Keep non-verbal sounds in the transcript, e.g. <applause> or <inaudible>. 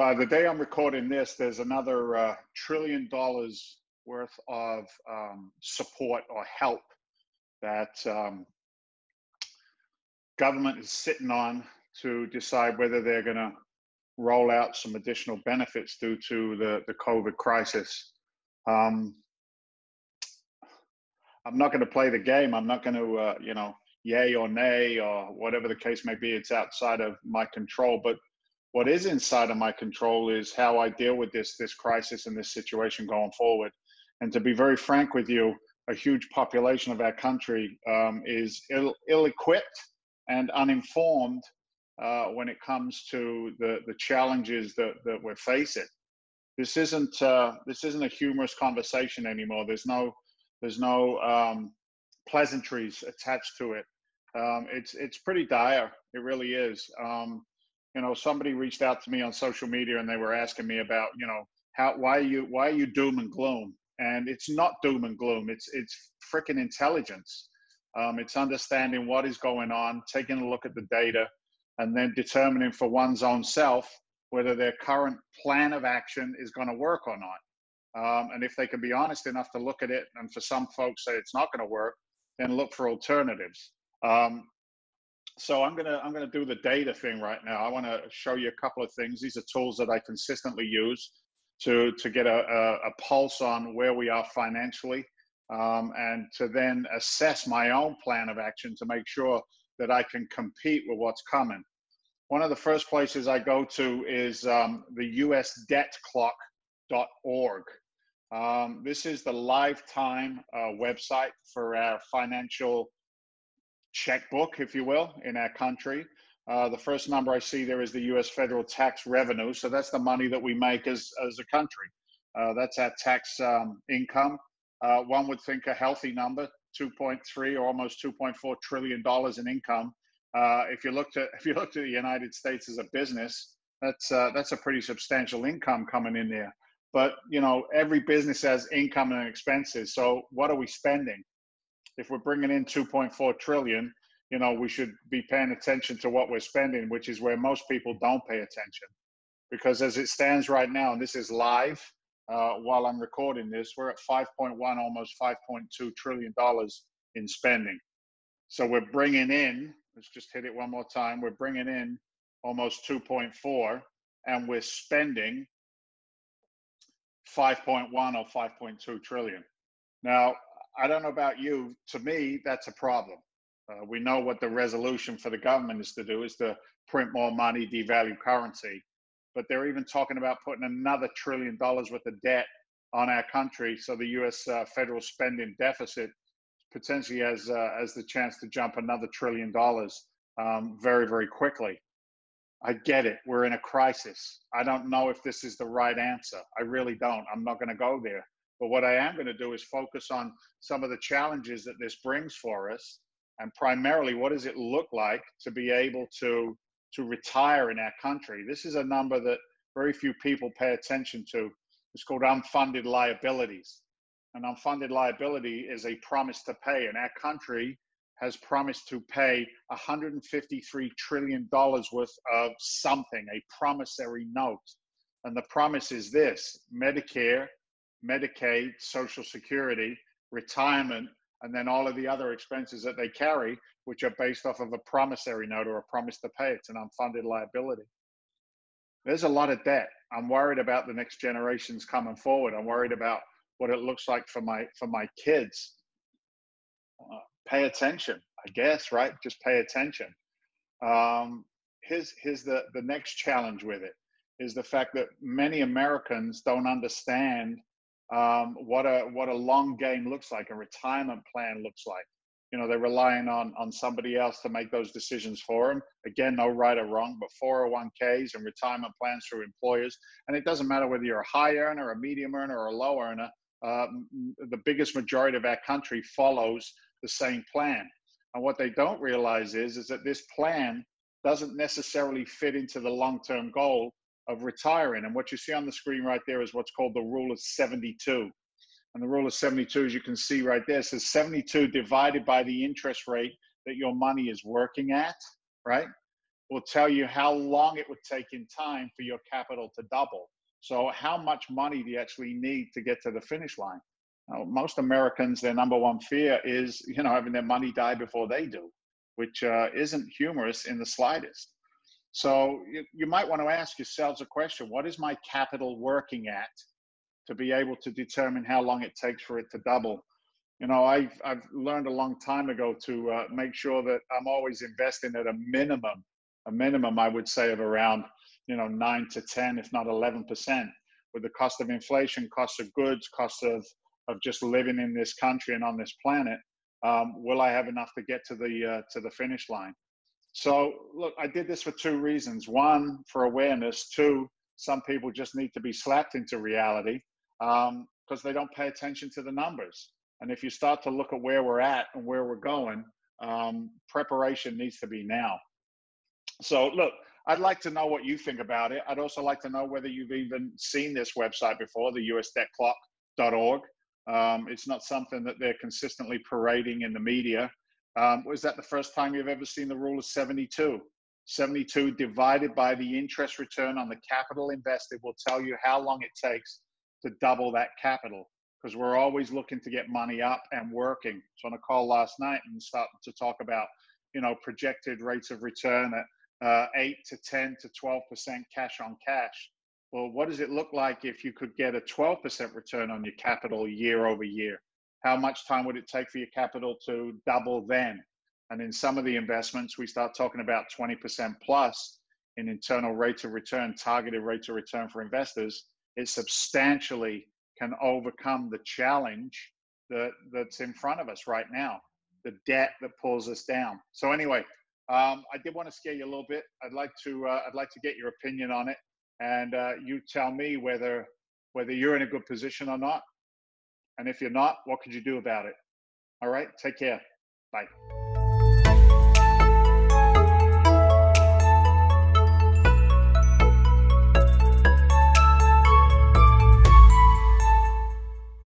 uh, the day I'm recording this, there's another uh, trillion dollars worth of um, support or help that um, government is sitting on to decide whether they're going to roll out some additional benefits due to the, the COVID crisis. Um, I'm not going to play the game. I'm not going to, uh, you know, yay or nay or whatever the case may be. It's outside of my control. But what is inside of my control is how I deal with this this crisis and this situation going forward. And to be very frank with you, a huge population of our country um, is ill, ill-equipped and uninformed uh, when it comes to the the challenges that that we're facing. This isn't uh, this isn't a humorous conversation anymore. There's no there's no um, pleasantries attached to it. Um, it's it's pretty dire. It really is. Um, you know, somebody reached out to me on social media and they were asking me about, you know, how why are you why are you doom and gloom? And it's not doom and gloom. It's it's freaking intelligence. Um, it's understanding what is going on, taking a look at the data, and then determining for one's own self whether their current plan of action is going to work or not. Um, and if they can be honest enough to look at it, and for some folks say it's not going to work, then look for alternatives. Um, so I'm gonna I'm gonna do the data thing right now. I want to show you a couple of things. These are tools that I consistently use to to get a, a, a pulse on where we are financially, um, and to then assess my own plan of action to make sure that I can compete with what's coming. One of the first places I go to is um, the USDebtClock.org. Um, this is the lifetime uh, website for our financial checkbook, if you will, in our country. Uh, the first number I see there is the U.S. federal tax revenue. So that's the money that we make as, as a country. Uh, that's our tax um, income. Uh, one would think a healthy number, 2.3 or almost 2.4 trillion dollars in income. Uh, if you looked at <laughs> if you looked at the United States as a business, that's uh, that's a pretty substantial income coming in there. But you know, every business has income and expenses. So what are we spending? If we're bringing in 2.4 trillion, you know, we should be paying attention to what we're spending, which is where most people don't pay attention. Because as it stands right now, and this is live uh, while I'm recording this, we're at 5.1, almost 5.2 trillion dollars in spending. So we're bringing in. Let's just hit it one more time. We're bringing in almost 2.4, and we're spending 5.1 or 5.2 trillion. Now, I don't know about you. To me, that's a problem. Uh, we know what the resolution for the government is to do is to print more money, devalue currency. But they're even talking about putting another trillion dollars worth of debt on our country. So the U.S. Uh, federal spending deficit potentially has uh, has the chance to jump another trillion dollars um, very very quickly. I get it. We're in a crisis. I don't know if this is the right answer. I really don't. I'm not going to go there. But what I am going to do is focus on some of the challenges that this brings for us, and primarily, what does it look like to be able to to retire in our country? This is a number that very few people pay attention to. It's called unfunded liabilities. An unfunded liability is a promise to pay, and our country has promised to pay 153 trillion dollars worth of something, a promissory note. And the promise is this: Medicare Medicaid, Social Security, retirement, and then all of the other expenses that they carry, which are based off of a promissory note or a promise to pay. It's an unfunded liability. There's a lot of debt. I'm worried about the next generations coming forward. I'm worried about what it looks like for my for my kids. Uh, pay attention, I guess, right? Just pay attention. Um, here's here's the the next challenge with it is the fact that many Americans don't understand um, what a what a long game looks like, a retirement plan looks like. You know, they're relying on on somebody else to make those decisions for them. Again, no right or wrong, but 401ks and retirement plans through employers, and it doesn't matter whether you're a high earner, a medium earner, or a low earner. Um, the biggest majority of our country follows the same plan. And what they don't realize is is that this plan doesn't necessarily fit into the long-term goal of retiring. And what you see on the screen right there is what's called the rule of 72. And the rule of 72, as you can see right there, says 72 divided by the interest rate that your money is working at, right? will tell you how long it would take in time for your capital to double. So, how much money do you actually need to get to the finish line? Now, most Americans, their number one fear is, you know, having their money die before they do, which uh, isn't humorous in the slightest. So, you, you might want to ask yourselves a question: What is my capital working at to be able to determine how long it takes for it to double? you know i've i've learned a long time ago to uh, make sure that i'm always investing at a minimum a minimum i would say of around you know 9 to 10 if not 11% with the cost of inflation cost of goods cost of of just living in this country and on this planet um, will i have enough to get to the uh, to the finish line so look i did this for two reasons one for awareness two some people just need to be slapped into reality because um, they don't pay attention to the numbers and if you start to look at where we're at and where we're going, um, preparation needs to be now. So, look, I'd like to know what you think about it. I'd also like to know whether you've even seen this website before, the usdebtclock.org. Um, it's not something that they're consistently parading in the media. Um, was that the first time you've ever seen the rule of 72? 72 divided by the interest return on the capital invested will tell you how long it takes to double that capital because we're always looking to get money up and working. So on a call last night and starting to talk about, you know, projected rates of return at uh, eight to 10 to 12% cash on cash. Well, what does it look like if you could get a 12% return on your capital year over year? How much time would it take for your capital to double then? And in some of the investments, we start talking about 20% plus in internal rate of return, targeted rate of return for investors. It substantially can overcome the challenge that, that's in front of us right now, the debt that pulls us down. So anyway, um, I did want to scare you a little bit. I'd like to uh, I'd like to get your opinion on it, and uh, you tell me whether whether you're in a good position or not, and if you're not, what could you do about it? All right, take care. Bye.